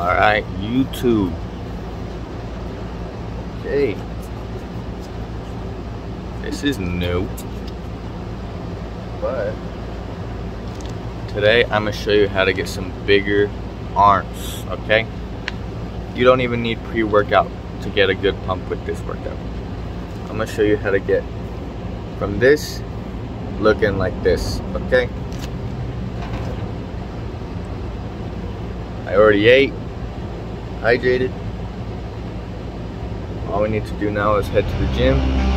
Alright, YouTube. Okay. This is new. But today I'm gonna show you how to get some bigger arms, okay? You don't even need pre-workout to get a good pump with this workout. I'm gonna show you how to get from this looking like this, okay? I already ate, hydrated. All we need to do now is head to the gym.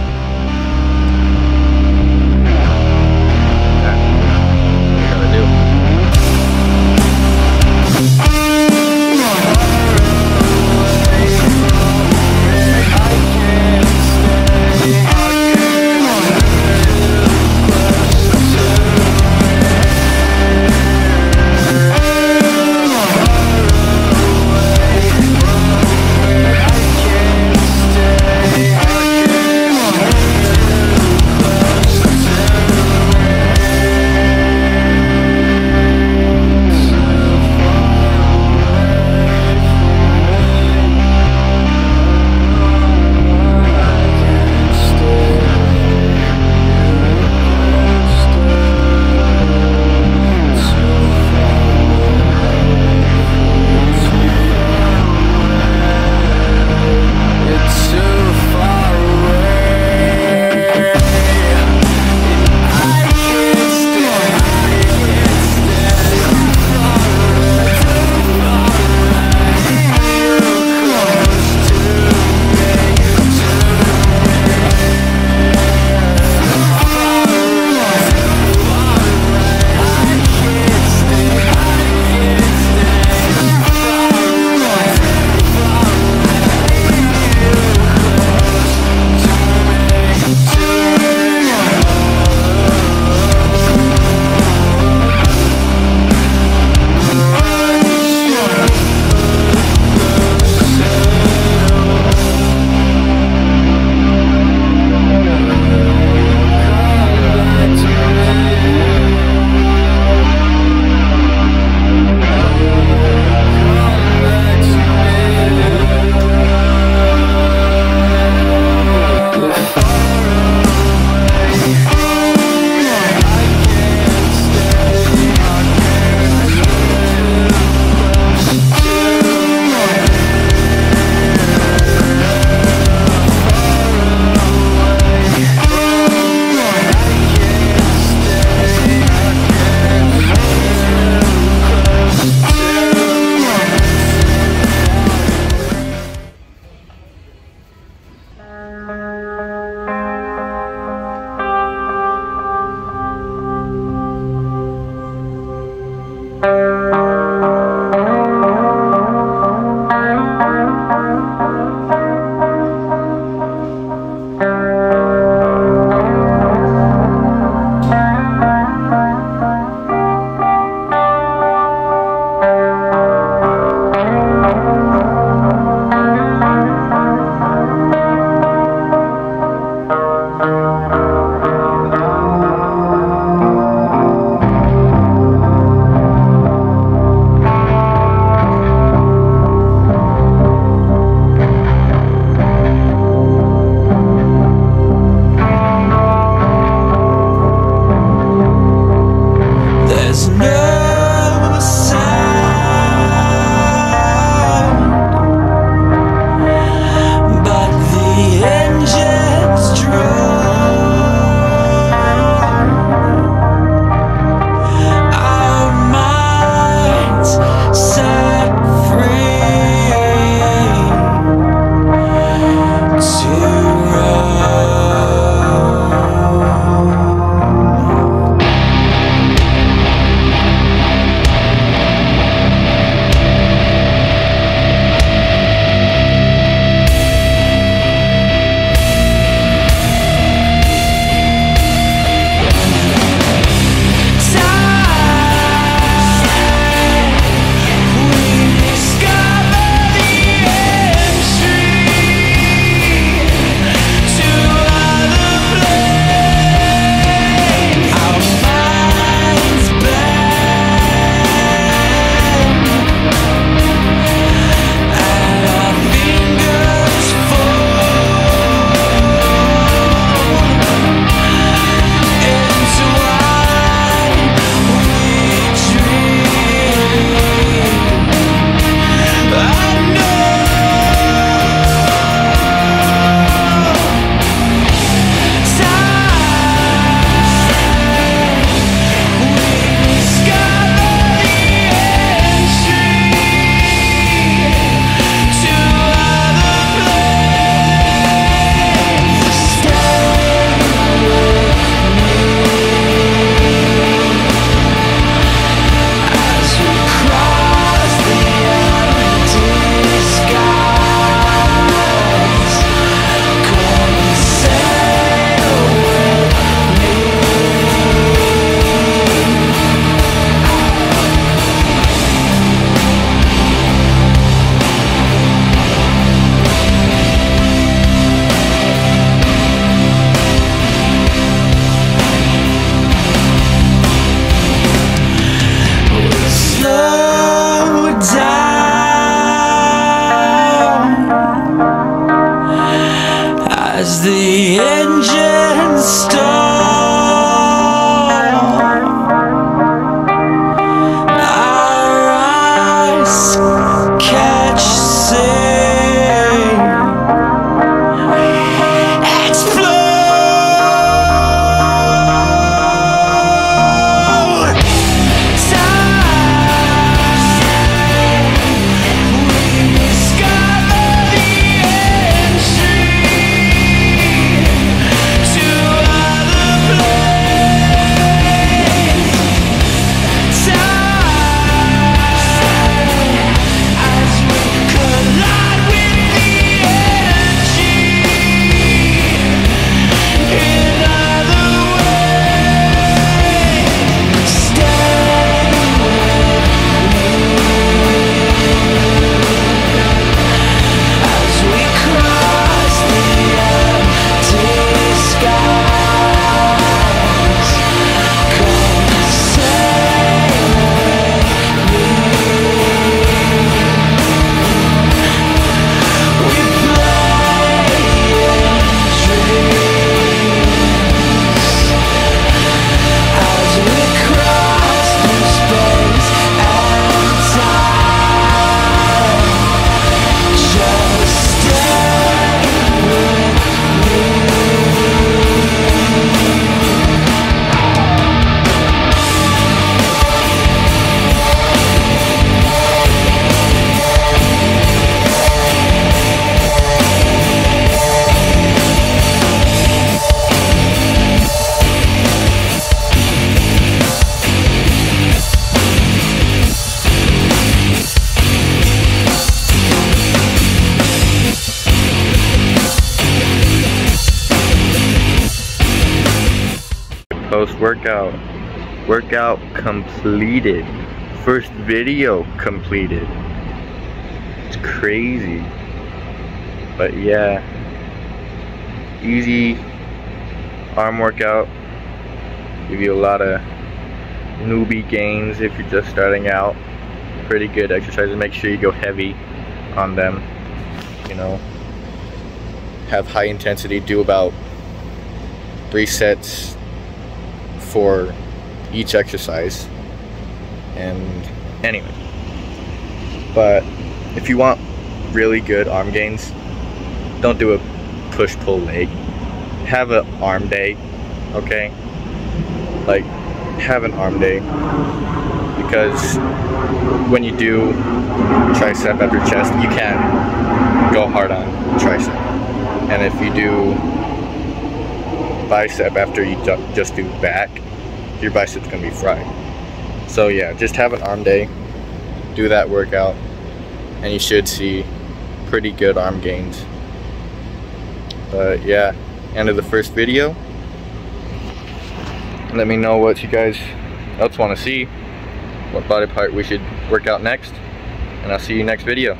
Post workout. Workout completed. First video completed. It's crazy. But yeah. Easy arm workout. Give you a lot of newbie gains if you're just starting out. Pretty good exercises. Make sure you go heavy on them. You know, have high intensity. Do about three sets for each exercise. And anyway, but if you want really good arm gains, don't do a push pull leg. Have an arm day, okay? Like have an arm day because when you do tricep after chest, you can go hard on tricep. And if you do bicep after you just do back, your bicep's gonna be fried. So yeah, just have an arm day, do that workout, and you should see pretty good arm gains. But yeah, end of the first video. Let me know what you guys else want to see, what body part we should work out next, and I'll see you next video.